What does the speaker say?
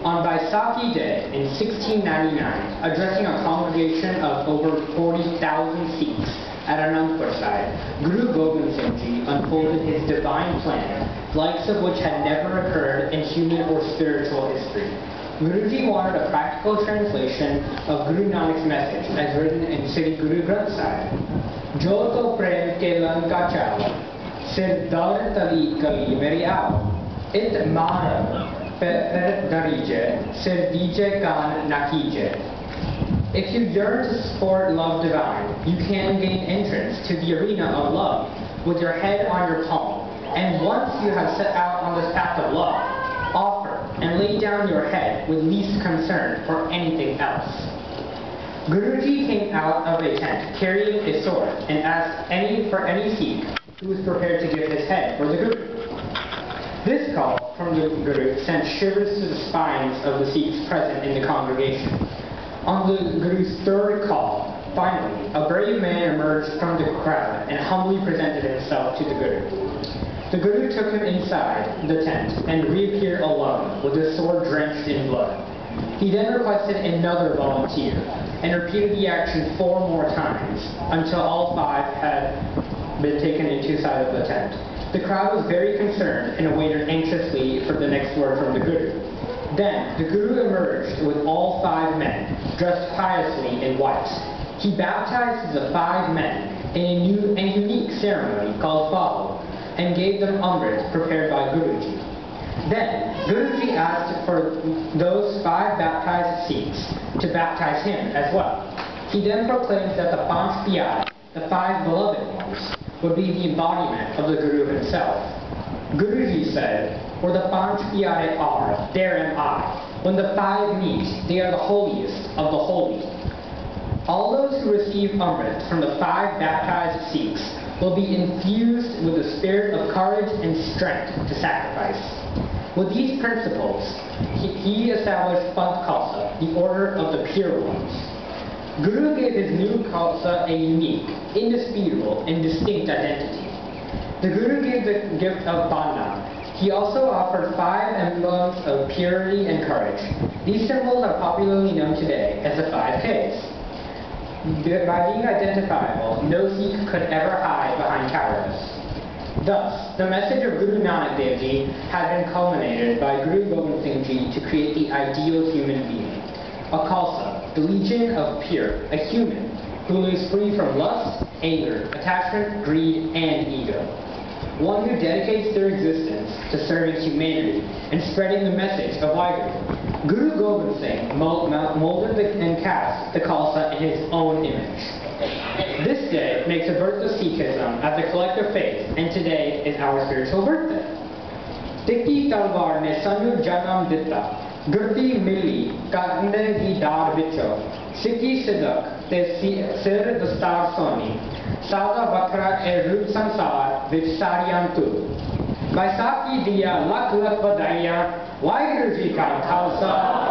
On Baisakhi Day in 1699, addressing a congregation of over 40,000 Sikhs at Anandpur Sahib, Guru Gobind Singh Ji unfolded his divine plan, likes of which had never occurred in human or spiritual history. Guruji wanted a practical translation of Guru Nanak's message as written in Sri Guru Granth Sahib. Jo to prem ke lanka if you yearn to support love divine, you can gain entrance to the arena of love with your head on your palm. And once you have set out on this path of love, offer and lay down your head with least concern for anything else. Guruji came out of a tent carrying a sword and asked any for any Sikh who was prepared to give his head for the Guru. This call from the Guru sent shivers to the spines of the Sikhs present in the congregation. On the Guru's third call, finally, a brave man emerged from the crowd and humbly presented himself to the Guru. The Guru took him inside the tent and reappeared alone with his sword drenched in blood. He then requested another volunteer and repeated the action four more times until all been taken into side of the tent. The crowd was very concerned and awaited anxiously for the next word from the Guru. Then the Guru emerged with all five men, dressed piously in white. He baptized the five men in a new and unique ceremony called Pahul and gave them amrit prepared by Guruji. Then Guruji asked for those five baptized Sikhs to baptize him as well. He then proclaimed that the Panch Pyare, the five beloved ones, would be the embodiment of the Guru himself. Guruji said, where the Pyare are, there am I. When the five meet, they are the holiest of the holy. All those who receive Amrit from the five baptized Sikhs will be infused with the spirit of courage and strength to sacrifice. With these principles, he, he established Panth Khalsa, the order of the pure ones. Guru gave his new Khalsa a unique, indisputable, and distinct identity. The Guru gave the gift of Bana. He also offered five emblems of purity and courage. These symbols are popularly known today as the five Ks. By being identifiable, no Sikh could ever hide behind cowardice. Thus, the message of Guru Nanak Dev Ji had been culminated by Guru Gobind Singh Ji to create the ideal human being, a Khalsa, the legion of pure, a human, who lives free from lust, anger, attachment, greed, and ego. One who dedicates their existence to serving humanity and spreading the message of Waheguru. Guru Gobind Singh molded and cast the Khalsa in his own image. This day makes a birth of Sikhism as a collective faith, and today is our spiritual birthday. Tikki Talwar ne Sanyu Janam Ditta Gertie Millie kan die daar bitte. Sikki Siddak te sir de star soni. Sada vakra e rup sansar vich saryan tu. Vaisaki diya lak lak badaiya, Waheguru ji ka khalsa.